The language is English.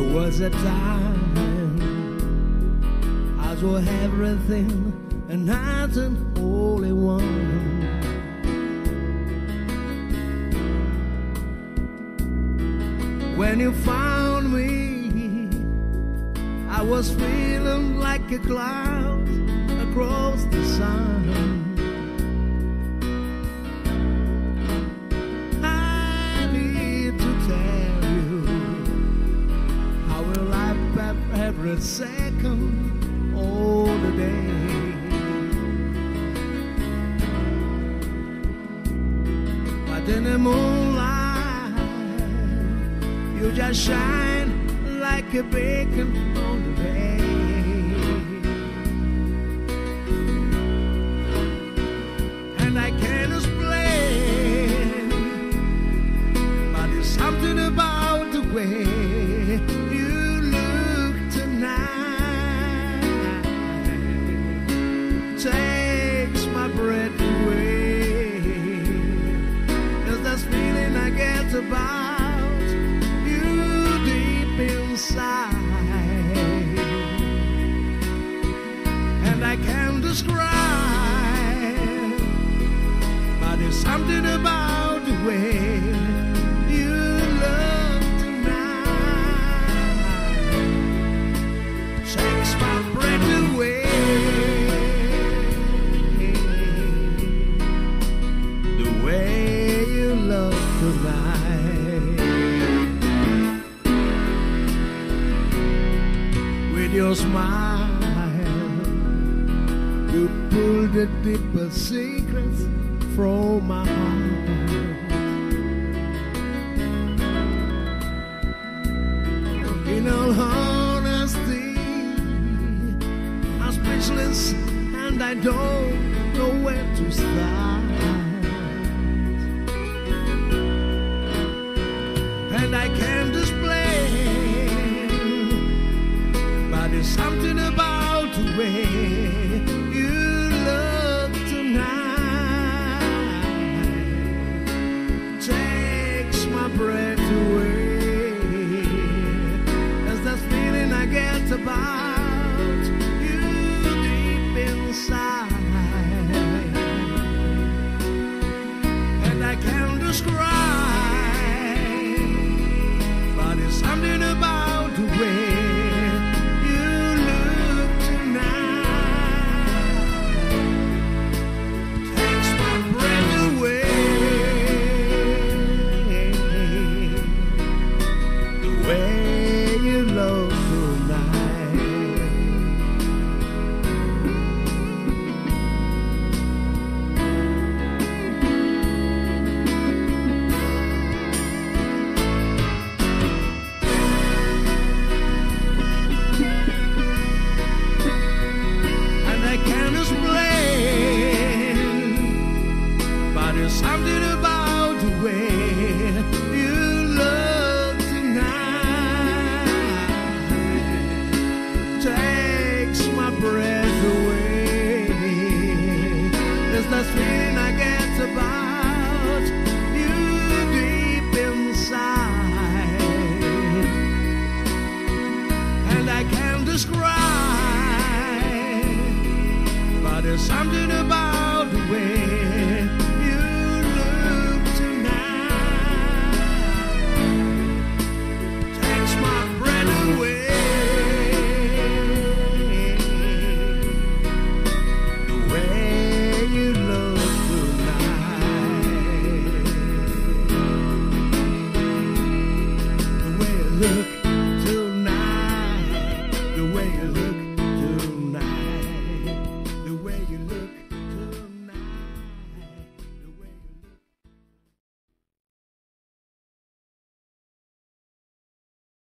was a time I saw everything and as an holy one. When you found me, I was feeling like a cloud across the sun. Second, all the day. But in the moonlight, you just shine like a beacon on the bay. And I can't I get about you deep inside, and I can't describe. But there's something about the way your smile, you pull the deepest secrets from my heart. In all honesty, I'm speechless and I don't know where to start. And I can't about describe, but there's something about the way you look tonight takes my breath away. The way you look tonight, the way you look.